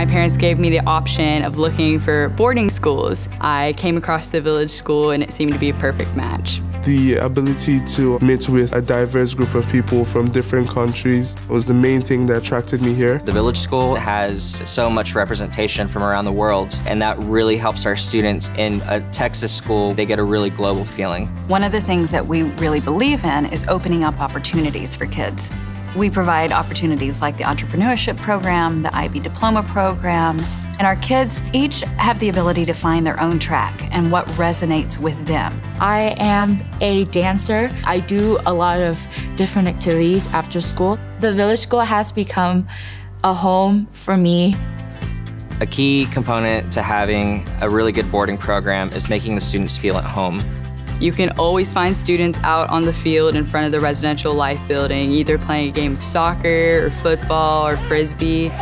my parents gave me the option of looking for boarding schools. I came across the village school and it seemed to be a perfect match. The ability to meet with a diverse group of people from different countries was the main thing that attracted me here. The Village School has so much representation from around the world, and that really helps our students. In a Texas school, they get a really global feeling. One of the things that we really believe in is opening up opportunities for kids. We provide opportunities like the entrepreneurship program, the IB diploma program, and our kids each have the ability to find their own track and what resonates with them. I am a dancer. I do a lot of different activities after school. The village school has become a home for me. A key component to having a really good boarding program is making the students feel at home. You can always find students out on the field in front of the residential life building, either playing a game of soccer or football or frisbee.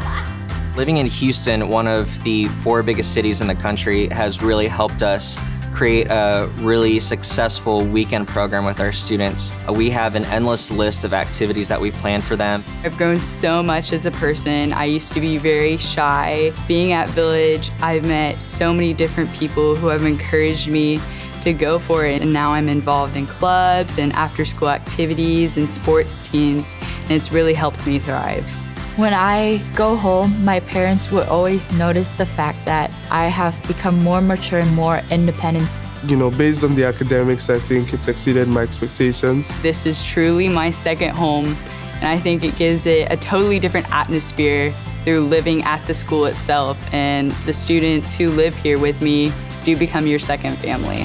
Living in Houston, one of the four biggest cities in the country, has really helped us create a really successful weekend program with our students. We have an endless list of activities that we plan for them. I've grown so much as a person. I used to be very shy. Being at Village, I've met so many different people who have encouraged me to go for it. And now I'm involved in clubs and after school activities and sports teams, and it's really helped me thrive. When I go home, my parents would always notice the fact that I have become more mature and more independent. You know, based on the academics, I think it's exceeded my expectations. This is truly my second home, and I think it gives it a totally different atmosphere through living at the school itself. And the students who live here with me do become your second family.